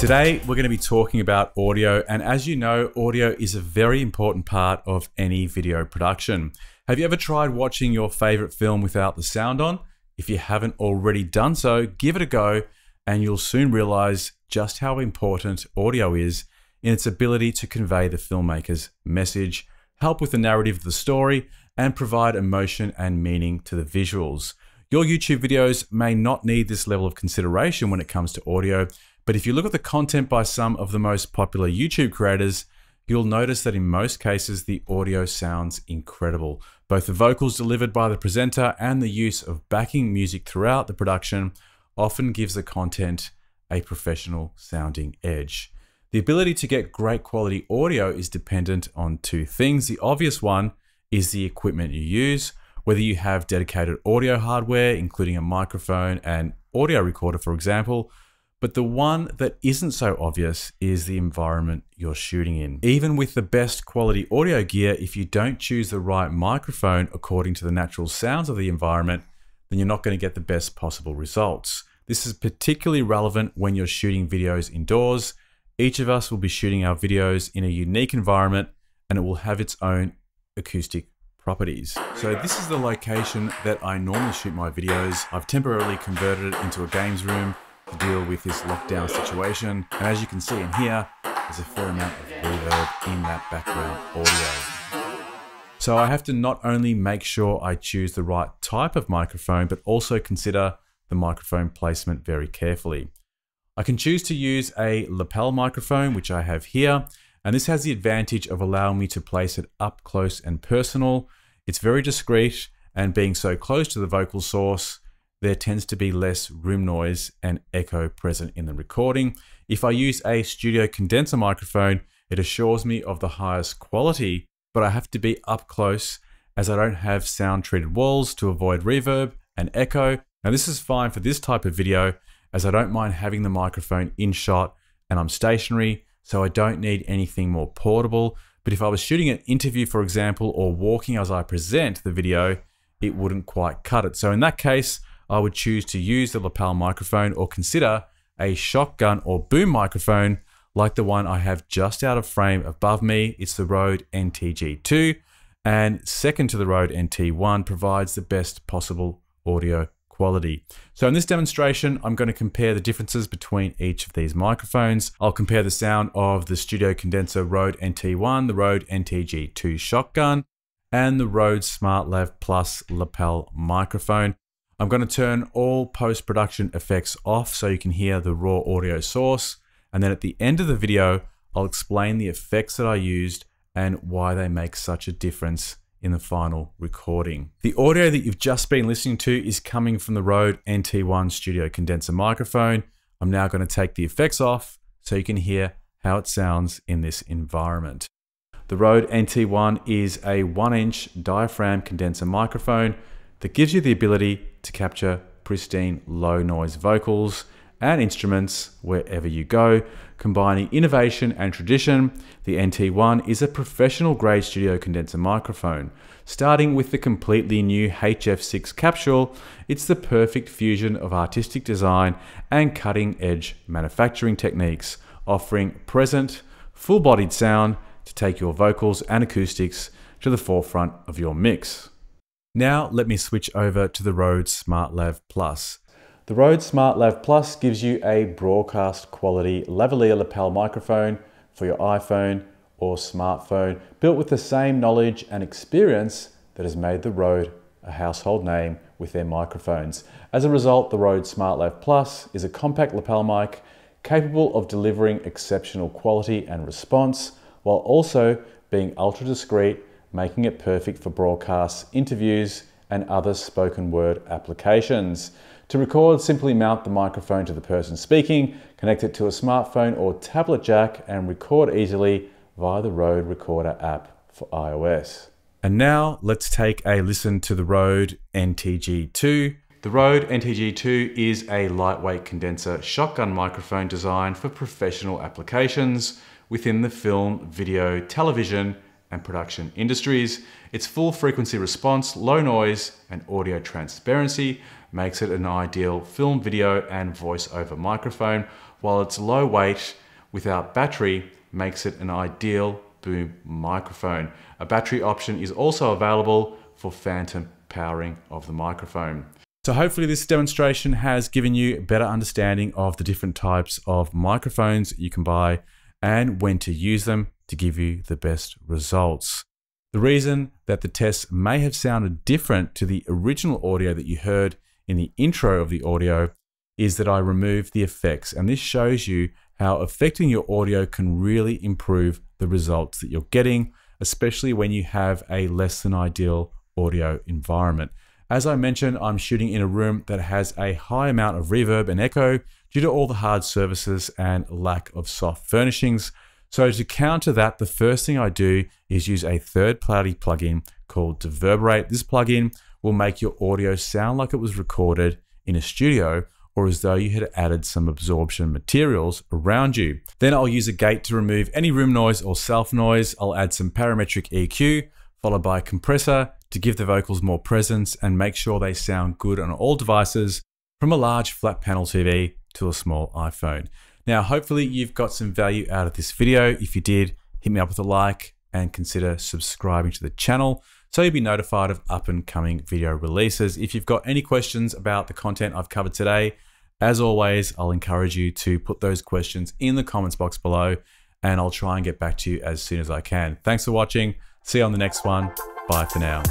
Today, we're going to be talking about audio, and as you know, audio is a very important part of any video production. Have you ever tried watching your favorite film without the sound on? If you haven't already done so, give it a go, and you'll soon realize just how important audio is in its ability to convey the filmmaker's message, help with the narrative of the story, and provide emotion and meaning to the visuals. Your YouTube videos may not need this level of consideration when it comes to audio, but if you look at the content by some of the most popular YouTube creators, you'll notice that in most cases the audio sounds incredible. Both the vocals delivered by the presenter and the use of backing music throughout the production often gives the content a professional sounding edge. The ability to get great quality audio is dependent on two things. The obvious one is the equipment you use, whether you have dedicated audio hardware, including a microphone and audio recorder, for example. But the one that isn't so obvious is the environment you're shooting in. Even with the best quality audio gear, if you don't choose the right microphone according to the natural sounds of the environment, then you're not going to get the best possible results. This is particularly relevant when you're shooting videos indoors each of us will be shooting our videos in a unique environment and it will have its own acoustic properties. So this is the location that I normally shoot my videos. I've temporarily converted it into a games room deal with this lockdown situation. And as you can see in here, there's a fair amount of reverb in that background audio. So I have to not only make sure I choose the right type of microphone, but also consider the microphone placement very carefully. I can choose to use a lapel microphone, which I have here, and this has the advantage of allowing me to place it up close and personal. It's very discreet, and being so close to the vocal source, there tends to be less room noise and echo present in the recording. If I use a studio condenser microphone, it assures me of the highest quality, but I have to be up close as I don't have sound treated walls to avoid reverb and echo. Now this is fine for this type of video, as I don't mind having the microphone in shot and I'm stationary, so I don't need anything more portable. But if I was shooting an interview, for example, or walking as I present the video, it wouldn't quite cut it. So in that case, I would choose to use the lapel microphone or consider a shotgun or boom microphone like the one I have just out of frame above me. It's the Rode NTG2 and second to the Rode NT1 provides the best possible audio quality. So in this demonstration, I'm going to compare the differences between each of these microphones. I'll compare the sound of the Studio Condenser Rode NT1, the Rode NTG2 Shotgun, and the Rode SmartLav Plus lapel microphone. I'm going to turn all post-production effects off so you can hear the raw audio source. And then at the end of the video, I'll explain the effects that I used and why they make such a difference in the final recording. The audio that you've just been listening to is coming from the Rode NT1 Studio Condenser microphone. I'm now going to take the effects off so you can hear how it sounds in this environment. The Rode NT1 is a 1 inch diaphragm condenser microphone that gives you the ability to capture pristine low noise vocals and instruments wherever you go. Combining innovation and tradition, the NT1 is a professional grade studio condenser microphone. Starting with the completely new HF6 capsule, it's the perfect fusion of artistic design and cutting edge manufacturing techniques, offering present, full bodied sound to take your vocals and acoustics to the forefront of your mix. Now let me switch over to the Rode SmartLav Plus. The Rode SmartLav Plus gives you a broadcast quality lavalier lapel microphone for your iPhone or smartphone, built with the same knowledge and experience that has made the Rode a household name with their microphones. As a result, the Rode SmartLav Plus is a compact lapel mic capable of delivering exceptional quality and response while also being ultra discreet, making it perfect for broadcasts, interviews, and other spoken word applications. To record, simply mount the microphone to the person speaking, connect it to a smartphone or tablet jack, and record easily via the Rode Recorder app for iOS. And now let's take a listen to the Rode NTG2. The Rode NTG2 is a lightweight condenser shotgun microphone designed for professional applications within the film, video, television, and production industries. Its full frequency response, low noise, and audio transparency makes it an ideal film, video, and voiceover microphone while its low weight without battery makes it an ideal boom microphone. A battery option is also available for phantom powering of the microphone. So hopefully this demonstration has given you a better understanding of the different types of microphones you can buy and when to use them to give you the best results. The reason that the tests may have sounded different to the original audio that you heard in the intro of the audio is that I removed the effects and this shows you how affecting your audio can really improve the results that you're getting, especially when you have a less than ideal audio environment. As I mentioned, I'm shooting in a room that has a high amount of reverb and echo due to all the hard surfaces and lack of soft furnishings. So to counter that, the first thing I do is use a third party plugin called DeVerberate. This plugin will make your audio sound like it was recorded in a studio or as though you had added some absorption materials around you. Then I'll use a gate to remove any room noise or self noise. I'll add some parametric EQ, followed by a compressor to give the vocals more presence and make sure they sound good on all devices from a large flat panel TV to a small iPhone. Now, hopefully you've got some value out of this video. If you did, hit me up with a like and consider subscribing to the channel so you'll be notified of up and coming video releases. If you've got any questions about the content I've covered today, as always, I'll encourage you to put those questions in the comments box below and I'll try and get back to you as soon as I can. Thanks for watching. See you on the next one. Bye for now.